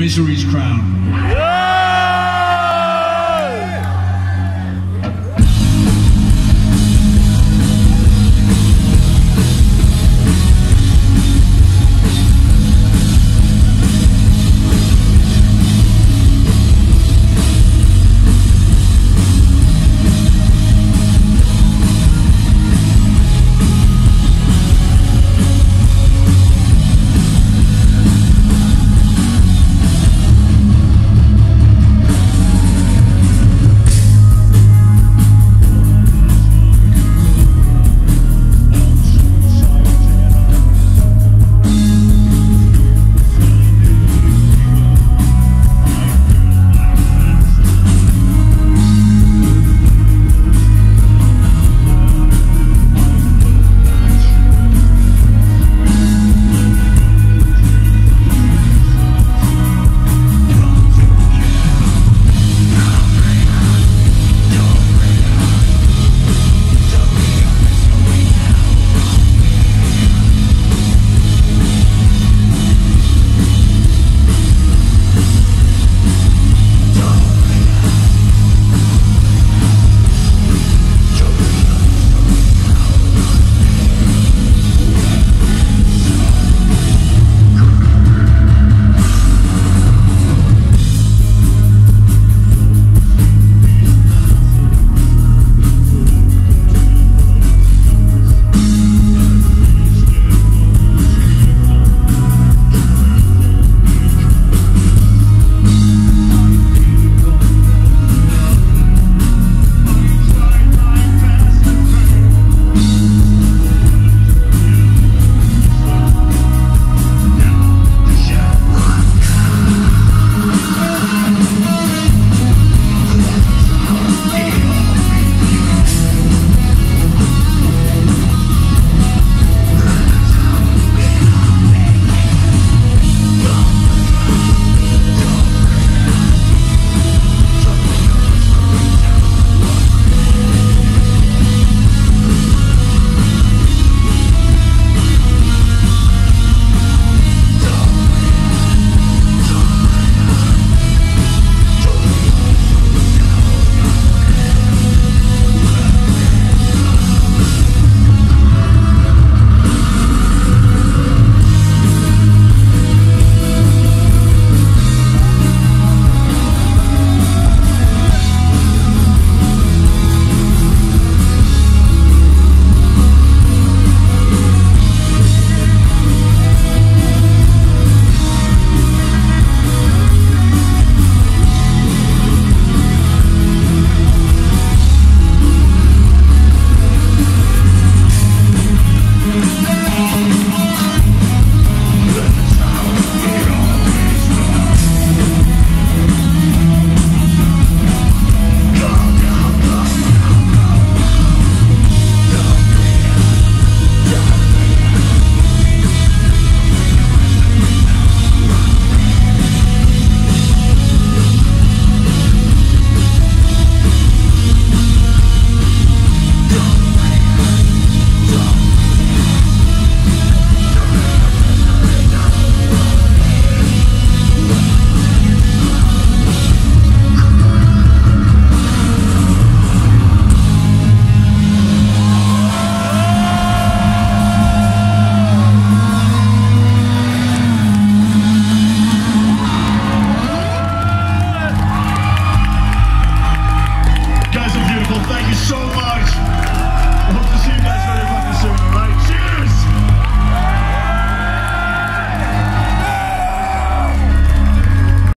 Misery's Crown.